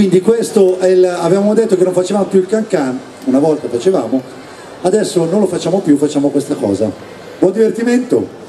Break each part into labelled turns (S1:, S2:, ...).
S1: Quindi questo è il, avevamo detto che non facevamo più il can can, una volta facevamo, adesso non lo facciamo più, facciamo questa cosa. Buon divertimento!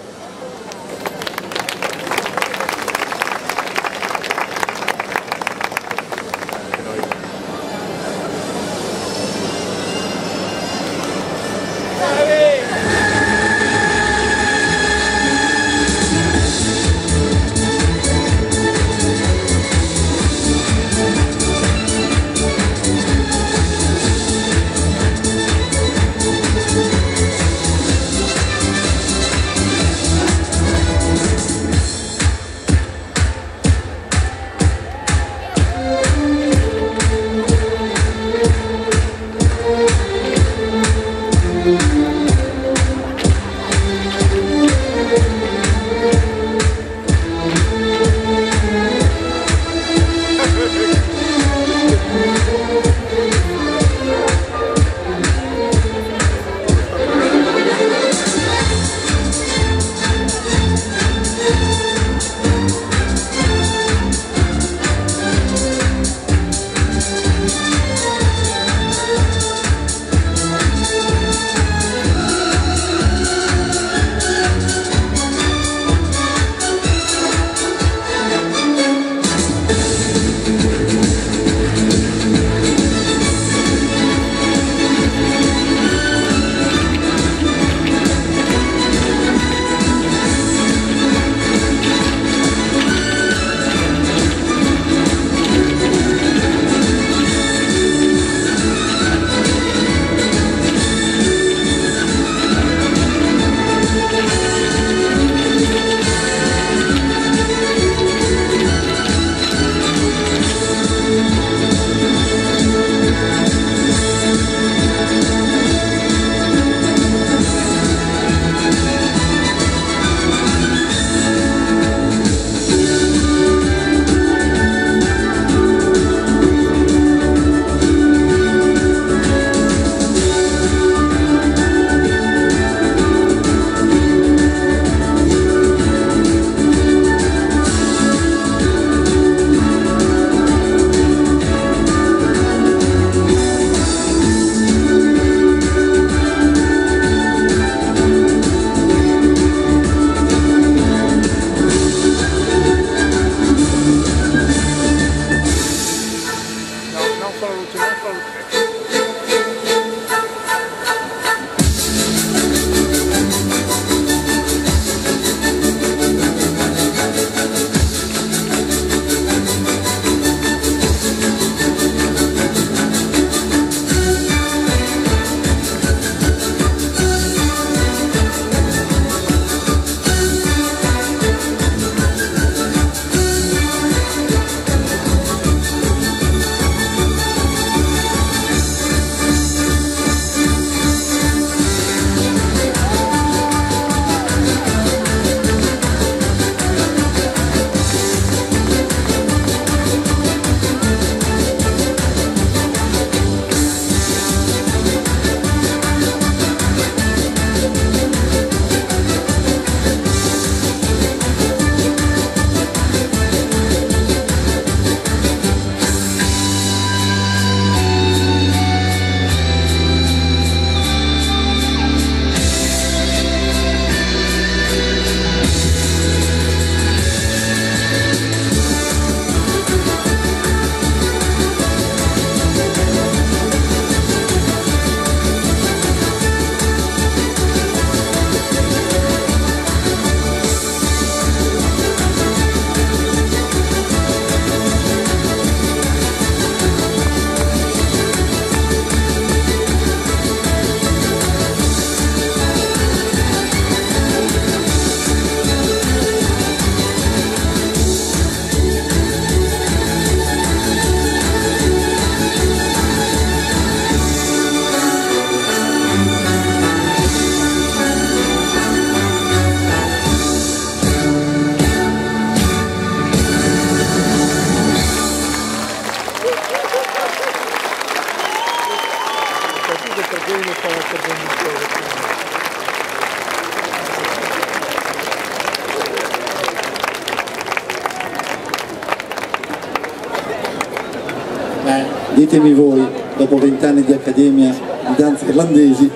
S1: Ditemi voi, dopo vent'anni di accademia di danze irlandesi,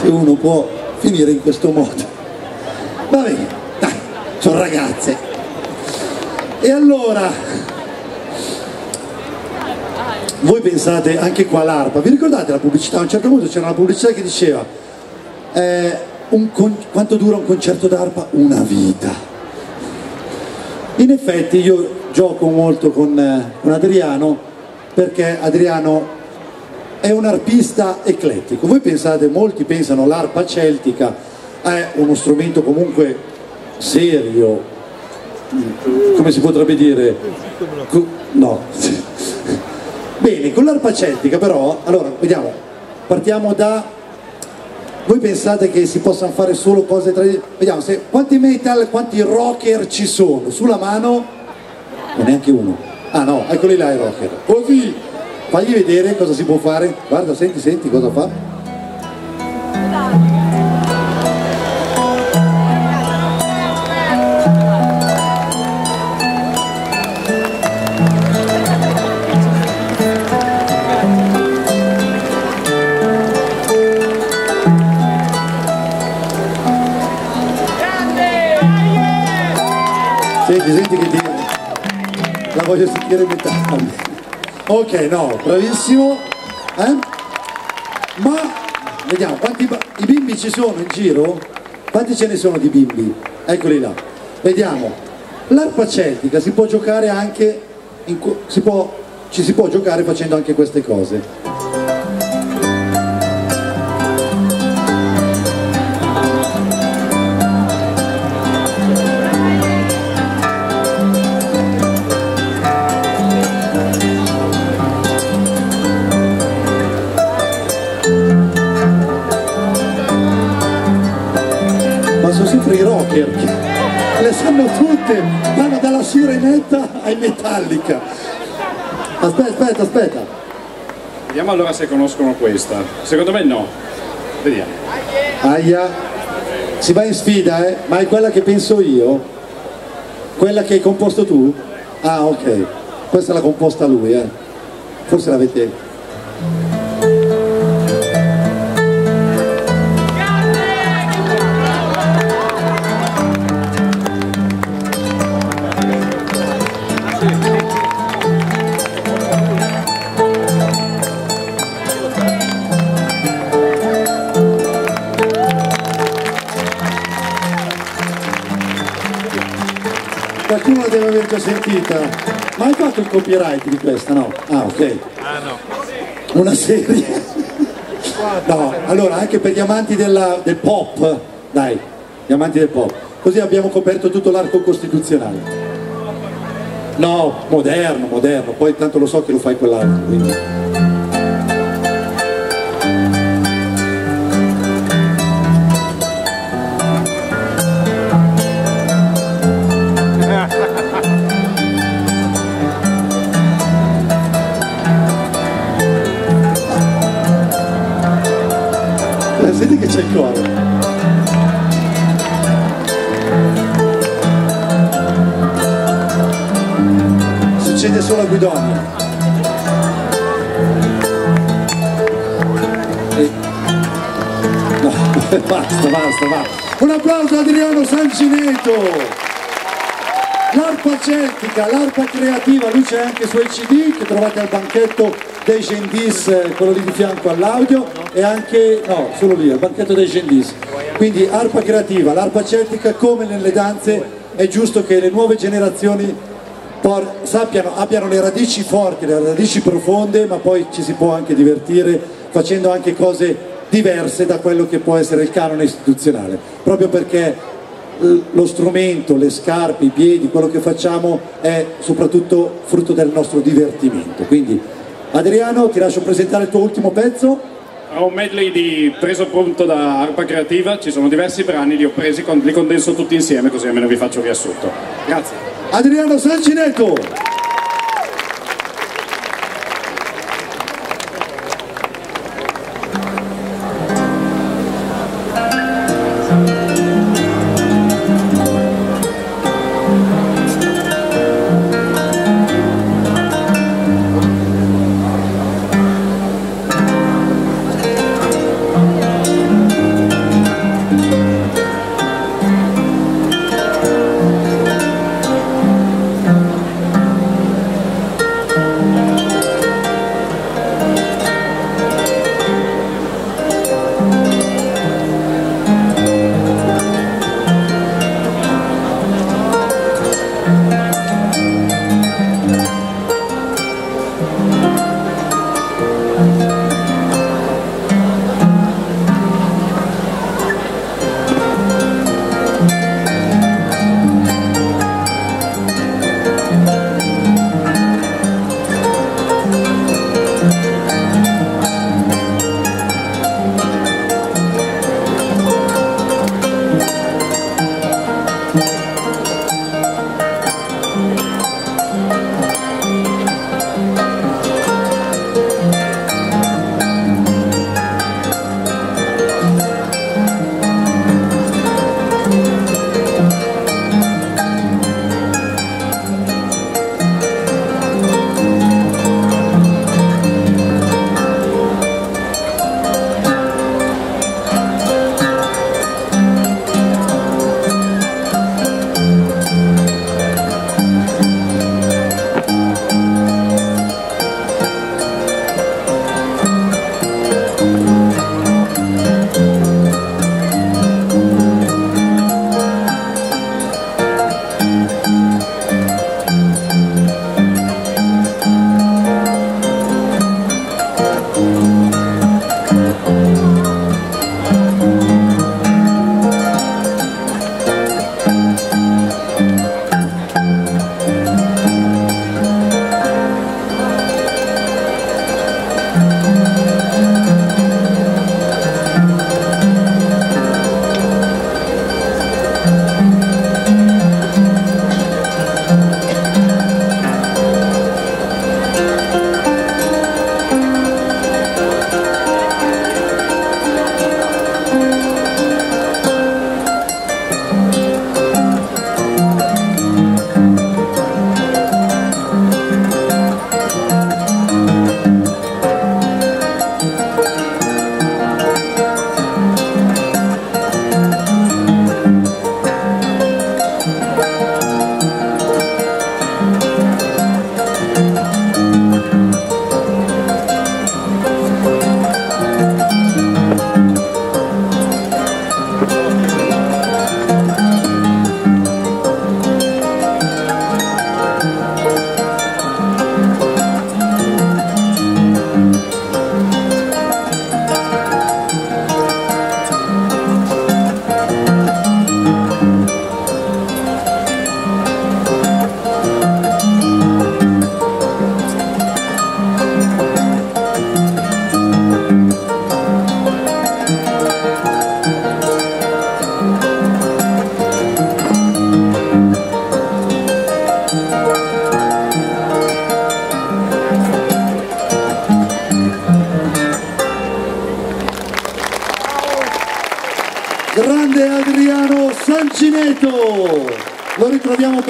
S1: se uno può finire in questo modo. Va bene, dai, sono ragazze. E allora, voi pensate anche qua all'arpa, vi ricordate la pubblicità? A un certo punto c'era una pubblicità che diceva eh, quanto dura un concerto d'arpa? Una vita. In effetti io gioco molto con, eh, con Adriano perché Adriano è un arpista eclettico. Voi pensate, molti pensano l'arpa celtica è uno strumento comunque serio, come si potrebbe dire? No. Bene, con l'arpa celtica però, allora vediamo, partiamo da voi pensate che si possano fare solo cose tra vediamo se, quanti metal, quanti rocker ci sono sulla mano non neanche uno ah no, eccoli là i rocker così fagli vedere cosa si può fare. Guarda, senti, senti cosa fa. Senti, senti che ti... voglio sentire metalli. Ok, no, bravissimo. Eh? Ma vediamo, quanti i bimbi ci sono in giro? Quanti ce ne sono di bimbi? Eccoli là. Vediamo. L'arpa celtica si può giocare anche, in, si può, ci si può giocare facendo anche queste cose. Rocker le sanno tutte vanno dalla sirenetta ai Metallica. Aspetta aspetta aspetta.
S2: Vediamo allora se conoscono questa. Secondo me no. Vediamo.
S1: Aia. Si va in sfida eh. Ma è quella che penso io? Quella che hai composto tu? Ah ok. Questa l'ha composta lui eh. Forse l'avete sentita. Ma hai fatto il copyright di questa, no? Ah, ok. Ah, no. Una serie. No, allora anche per gli amanti della, del pop, dai, gli amanti del pop. Così abbiamo coperto tutto l'arco costituzionale. No, moderno, moderno, poi tanto lo so che lo fai quell'altro. Quindi. Basta, basta, basta un applauso a Adriano Sancineto l'arpa celtica, l'arpa creativa, lui c'è anche su CD che trovate al banchetto dei Gendis, quello lì di fianco all'audio e anche, no, solo lì, al banchetto dei Gendis. Quindi arpa creativa, l'arpa celtica come nelle danze è giusto che le nuove generazioni sappiano, abbiano le radici forti, le radici profonde, ma poi ci si può anche divertire facendo anche cose diverse da quello che può essere il canone istituzionale, proprio perché lo strumento, le scarpe, i piedi, quello che facciamo è soprattutto frutto del nostro divertimento. Quindi Adriano ti lascio presentare il tuo ultimo pezzo.
S2: Ho un medley di preso pronto da Arpa Creativa, ci sono diversi brani, li ho presi, li condenso tutti insieme così almeno vi faccio riassunto. Grazie.
S1: Adriano Sancinetto!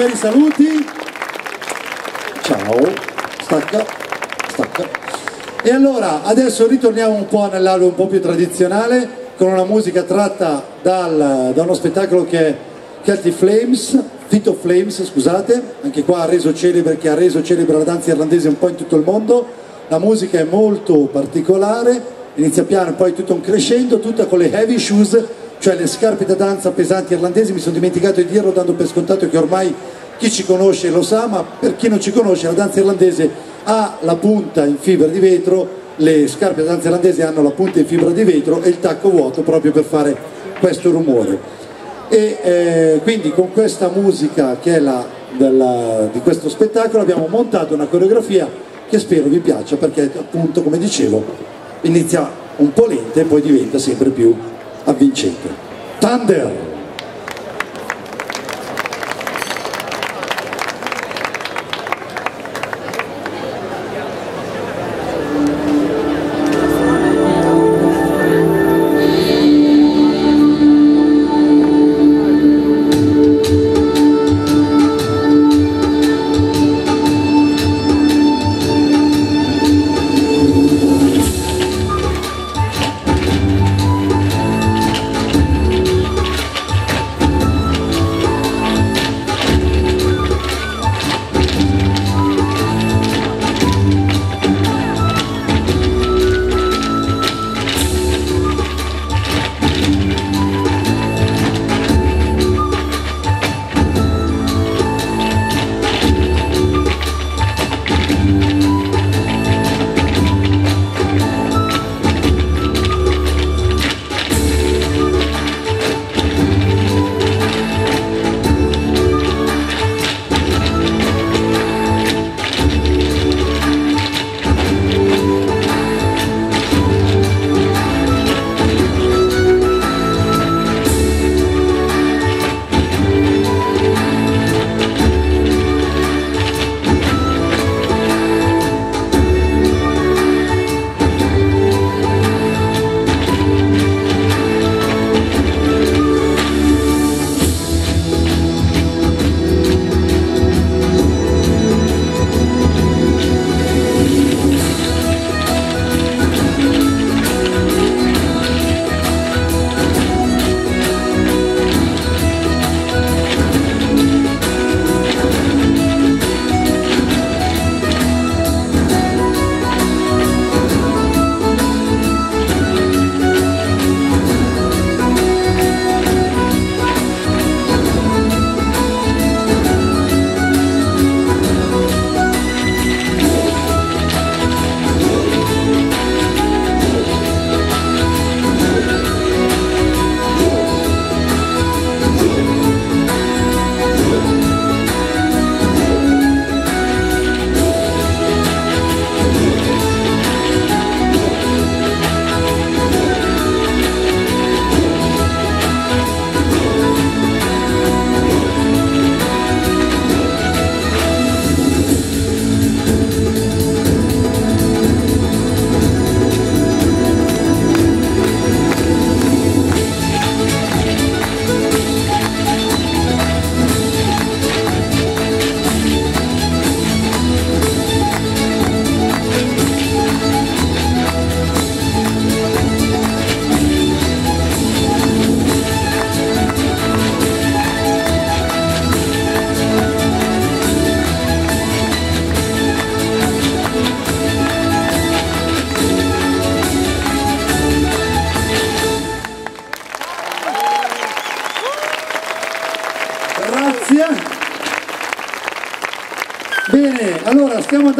S1: Ritroviamo per i saluti. Ciao, stacca, stacca. E allora, adesso ritorniamo un po' nell'album un po' più tradizionale, con una musica tratta dal, da uno spettacolo che è Celtic Flames, Fito Flames, scusate, anche qua ha reso celebre, che ha reso celebre la danza irlandese un po' in tutto il mondo. La musica è molto particolare, inizia piano poi tutto un crescendo, tutta con le heavy shoes, cioè le scarpe da danza pesanti irlandesi, mi sono dimenticato di dirlo dando per scontato che ormai chi ci conosce lo sa, ma per chi non ci conosce la danza irlandese ha la punta in fibra di vetro, le scarpe da danza irlandese hanno la punta in fibra di vetro e il tacco vuoto proprio per fare questo rumore. E eh, quindi con questa musica che è la della, di questo spettacolo abbiamo montato una coreografia che spero vi piaccia perché appunto come dicevo inizia un po' lenta e poi diventa sempre più avvincente. Thunder!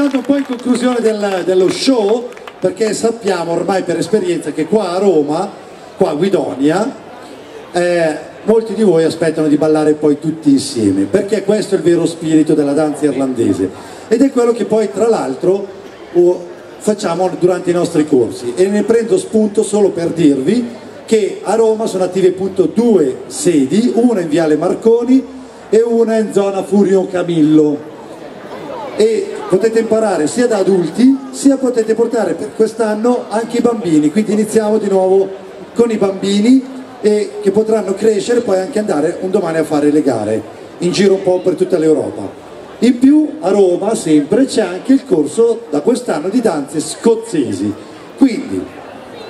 S1: Andando un po' in conclusione del, dello show perché sappiamo ormai per esperienza che qua a Roma, qua a Guidonia, eh, molti di voi aspettano di ballare poi tutti insieme perché questo è il vero spirito della danza irlandese. Ed è quello che poi tra l'altro facciamo durante i nostri corsi. E ne prendo spunto solo per dirvi che a Roma sono attive appunto due sedi, una in Viale Marconi e una in zona Furio Camillo. E potete imparare sia da adulti sia potete portare per quest'anno anche i bambini quindi iniziamo di nuovo con i bambini e che potranno crescere e poi anche andare un domani a fare le gare in giro un po' per tutta l'Europa. In più a Roma sempre c'è anche il corso da quest'anno di danze scozzesi, quindi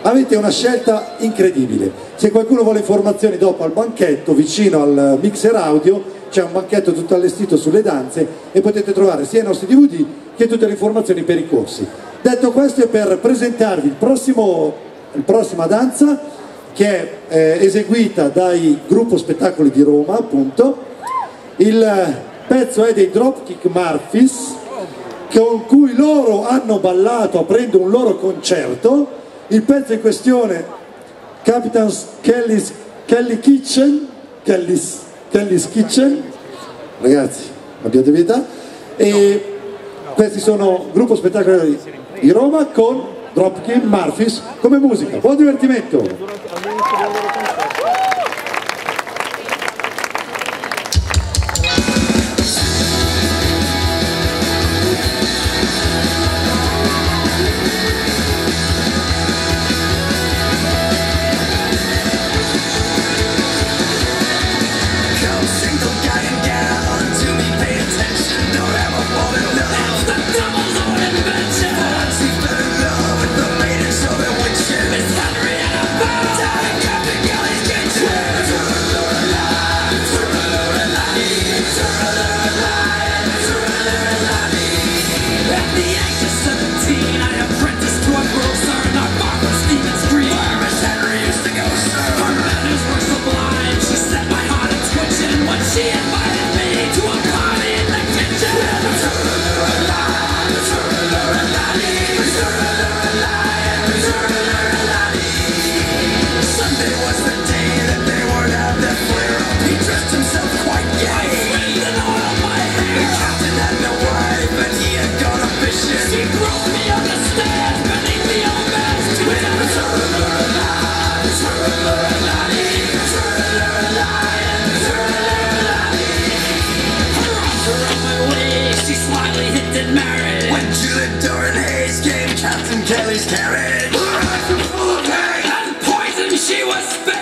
S1: avete una scelta incredibile. Se qualcuno vuole informazioni dopo al banchetto vicino al mixer audio c'è un banchetto tutto allestito sulle danze e potete trovare sia i nostri DVD che tutte le informazioni per i corsi. Detto questo è per presentarvi il prossimo, la prossima danza che è eh, eseguita dai gruppo spettacoli di Roma appunto. Il pezzo è dei Dropkick Murphys con cui loro hanno ballato aprendo un loro concerto. Il pezzo in questione Captain's Kelly's, Kelly Kitchen, Kelly's Kelly's Kitchen, ragazzi abbiate vita, e questi sono gruppo spettacolo di Roma con Dropkick Murphys come musica, buon divertimento!
S3: Kelly's carriage. Full of pain and poison, she was.